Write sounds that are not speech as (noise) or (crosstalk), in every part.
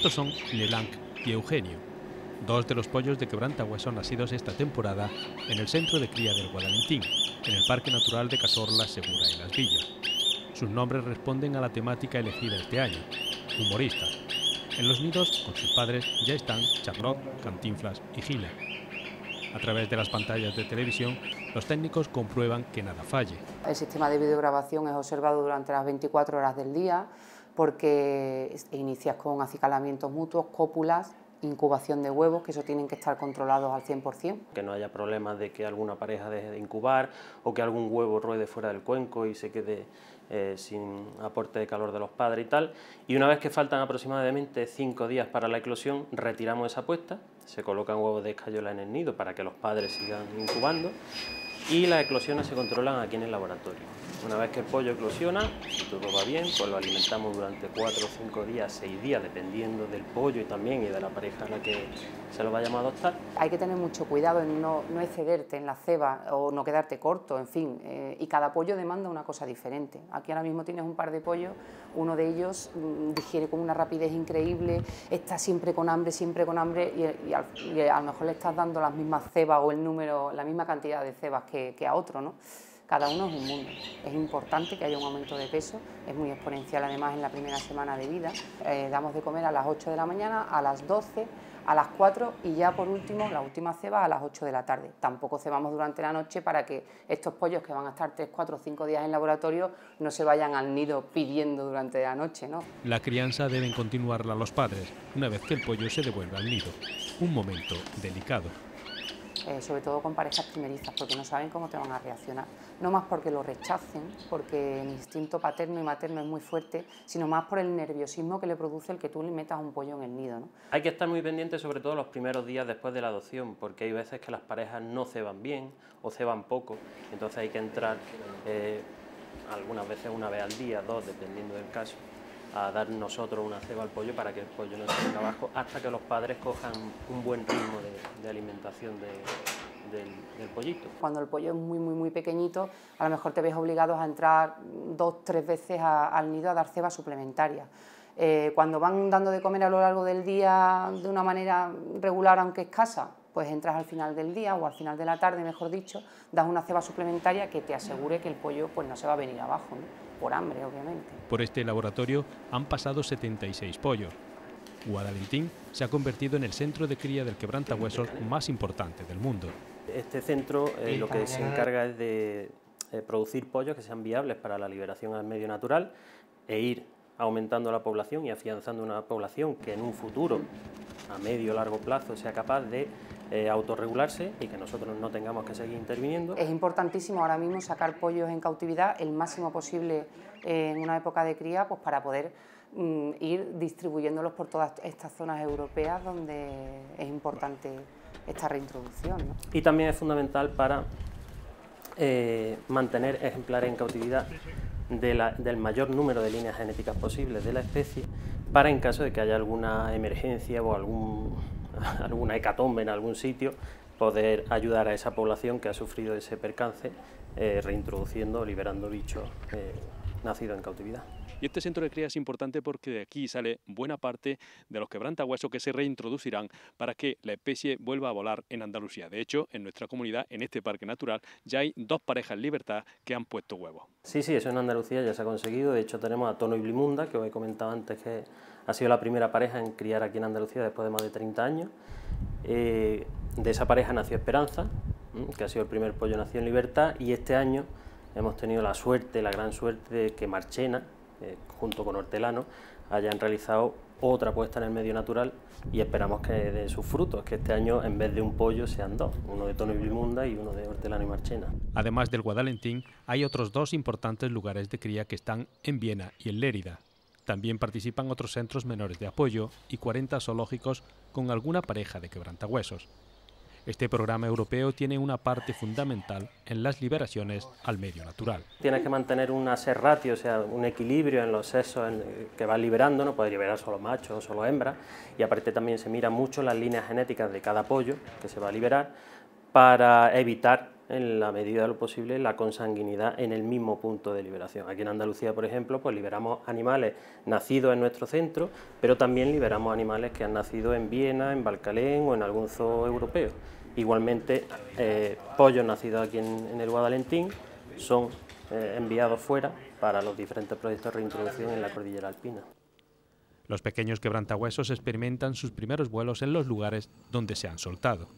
Estos son Lelanc y Eugenio, dos de los pollos de quebrantahueso nacidos esta temporada en el centro de cría del Guadalentín, en el Parque Natural de Casorla, Segura y Las Villas. Sus nombres responden a la temática elegida este año, humoristas. En los nidos, con sus padres, ya están Charlotte, Cantinflas y Gila. A través de las pantallas de televisión, los técnicos comprueban que nada falle. El sistema de videograbación es observado durante las 24 horas del día porque inicias con acicalamientos mutuos, cópulas, incubación de huevos, que eso tienen que estar controlados al 100%. Que no haya problemas de que alguna pareja deje de incubar o que algún huevo ruede fuera del cuenco y se quede eh, sin aporte de calor de los padres y tal. Y una vez que faltan aproximadamente 5 días para la eclosión, retiramos esa puesta, se colocan huevos de escayola en el nido para que los padres sigan incubando y las eclosiones se controlan aquí en el laboratorio. Una vez que el pollo eclosiona, si todo va bien, pues lo alimentamos durante 4 o 5 días, 6 días, dependiendo del pollo y también y de la pareja a la que se lo vayamos a adoptar. Hay que tener mucho cuidado en no, no excederte en la ceba o no quedarte corto, en fin, eh, y cada pollo demanda una cosa diferente. Aquí ahora mismo tienes un par de pollos, uno de ellos mm, digiere con una rapidez increíble, está siempre con hambre, siempre con hambre y, a lo mejor le estás dando las mismas cebas o el número, la misma cantidad de cebas que a otro, ¿no? Cada uno es un mundo. Es importante que haya un aumento de peso, es muy exponencial además en la primera semana de vida. Eh, damos de comer a las 8 de la mañana, a las 12, a las 4 y ya por último, la última ceba a las 8 de la tarde. Tampoco cebamos durante la noche para que estos pollos que van a estar 3, 4 o 5 días en laboratorio no se vayan al nido pidiendo durante la noche. ¿no? La crianza deben continuarla los padres una vez que el pollo se devuelva al nido. Un momento delicado. Eh, sobre todo con parejas primerizas, porque no saben cómo te van a reaccionar. No más porque lo rechacen, porque el instinto paterno y materno es muy fuerte, sino más por el nerviosismo que le produce el que tú le metas un pollo en el nido. ¿no? Hay que estar muy pendiente sobre todo los primeros días después de la adopción, porque hay veces que las parejas no ceban bien o ceban poco, entonces hay que entrar eh, algunas veces una vez al día, dos, dependiendo del caso a dar nosotros una ceba al pollo para que el pollo no se venga abajo hasta que los padres cojan un buen ritmo de, alimentación del, pollito. Cuando el pollo es muy, muy, muy pequeñito, a lo mejor te ves obligado a entrar dos, tres veces al nido a dar ceba suplementaria. Eh, cuando van dando de comer a lo largo del día de una manera regular, aunque escasa, pues entras al final del día o al final de la tarde, mejor dicho, das una ceba suplementaria que te asegure que el pollo pues, no se va a venir abajo, por hambre, obviamente. Por este laboratorio han pasado 76 pollos. Guadalentín se ha convertido en el centro de cría del quebrantahuesos más importante del mundo. Este centro eh, lo que se encarga es de eh, producir pollos que sean viables para la liberación al medio natural e ir aumentando la población y afianzando una población que en un futuro, a medio o largo plazo, sea capaz de eh, autorregularse y que nosotros no tengamos que seguir interviniendo. Es importantísimo ahora mismo sacar pollos en cautividad el máximo posible en una época de cría pues para poder mm, ir distribuyéndolos por todas estas zonas europeas donde es importante esta reintroducción. Y también es fundamental para eh, mantener ejemplares en cautividad del mayor número de líneas genéticas posibles de la especie para en caso de que haya alguna emergencia o algún (laughs) alguna hecatombe en algún sitio, poder ayudar a esa población que ha sufrido ese percance, eh, reintroduciendo liberando bichos eh, nacidos en cautividad. Y este centro de cría es importante porque de aquí sale buena parte de los quebrantahuesos que se reintroducirán para que la especie vuelva a volar en Andalucía. De hecho, en nuestra comunidad, en este parque natural, ya hay dos parejas en libertad que han puesto huevos. Sí, sí, eso en Andalucía ya se ha conseguido. De hecho, tenemos a Tono y Blimunda, que os he comentado antes que ha sido la primera pareja en criar aquí en Andalucía después de más de 30 años. Eh, de esa pareja nació Esperanza, que ha sido el primer pollo nacido en libertad, y este año hemos tenido la suerte, la gran suerte de que Marchena, eh, junto con Hortelano, hayan realizado otra puesta en el medio natural y esperamos que dé sus frutos, que este año en vez de un pollo sean dos, uno de Tono y y uno de Hortelano y Marchena. Además del Guadalentín, hay otros dos importantes lugares de cría que están en Viena y en Lérida. También participan otros centros menores de apoyo y 40 zoológicos con alguna pareja de quebrantahuesos. Este programa europeo tiene una parte fundamental en las liberaciones al medio natural. Tienes que mantener una ser ratio, o sea, un equilibrio en los sexos que vas liberando, no puedes liberar solo machos o solo hembras, y aparte también se mira mucho las líneas genéticas de cada pollo que se va a liberar para evitar en la medida de lo posible la consanguinidad en el mismo punto de liberación. Aquí en Andalucía, por ejemplo, pues liberamos animales nacidos en nuestro centro, pero también liberamos animales que han nacido en Viena, en Balcalén o en algún zoo europeo. Igualmente, eh, pollos nacidos aquí en, el Guadalentín son eh, enviados fuera para los diferentes proyectos de reintroducción en la cordillera alpina. Los pequeños quebrantahuesos experimentan sus primeros vuelos en los lugares donde se han soltado.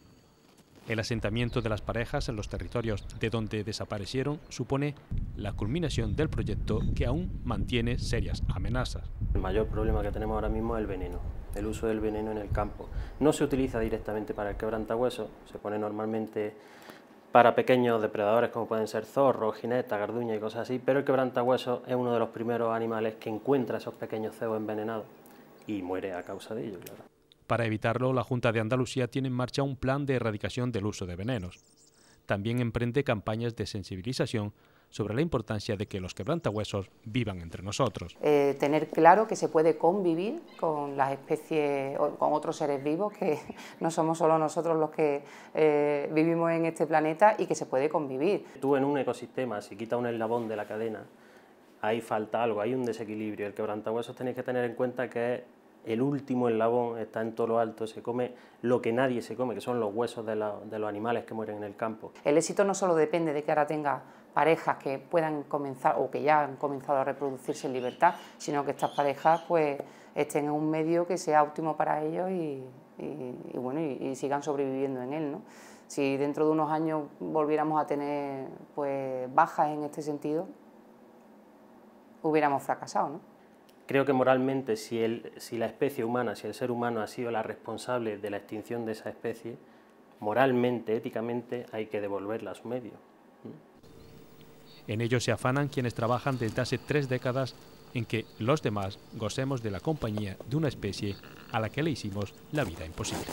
El asentamiento de las parejas en los territorios de donde desaparecieron supone la culminación del proyecto que aún mantiene serias amenazas. El mayor problema que tenemos ahora mismo es el veneno, el uso del veneno en el campo. No se utiliza directamente para el quebrantahueso, se pone normalmente para pequeños depredadores como pueden ser zorros, jinetas, garduña y cosas así, pero el quebrantahueso es uno de los primeros animales que encuentra esos pequeños cebos envenenados y muere a causa de ello, claro. Para evitarlo, la Junta de Andalucía tiene en marcha un plan de erradicación del uso de venenos. También emprende campañas de sensibilización sobre la importancia de que los quebrantahuesos vivan entre nosotros. Eh, tener claro que se puede convivir con las especies, con otros seres vivos, que (laughs) no somos solo nosotros los que eh, vivimos en este planeta y que se puede convivir. Tú en un ecosistema, si quitas un eslabón de la cadena, ahí falta algo, hay un desequilibrio. El quebrantahuesos tenéis que tener en cuenta que el último eslabón está en todo lo alto, se come lo que nadie se come, que son los huesos de, los animales que mueren en el campo. El éxito no solo depende de que ahora tenga parejas que puedan comenzar o que ya han comenzado a reproducirse en libertad, sino que estas parejas pues estén en un medio que sea óptimo para ellos y, bueno, y, sigan sobreviviendo en él. ¿no? Si dentro de unos años volviéramos a tener pues bajas en este sentido, hubiéramos fracasado. ¿no? Creo que moralmente, si, si la especie humana, si el ser humano ha sido la responsable de la extinción de esa especie, moralmente, éticamente, hay que devolverla a su medio. En ello se afanan quienes trabajan desde hace tres décadas en que los demás gocemos de la compañía de una especie a la que le hicimos la vida imposible.